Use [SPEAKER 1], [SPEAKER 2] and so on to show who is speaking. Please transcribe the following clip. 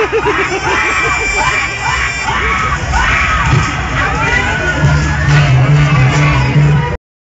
[SPEAKER 1] Ha ha ha ha ha!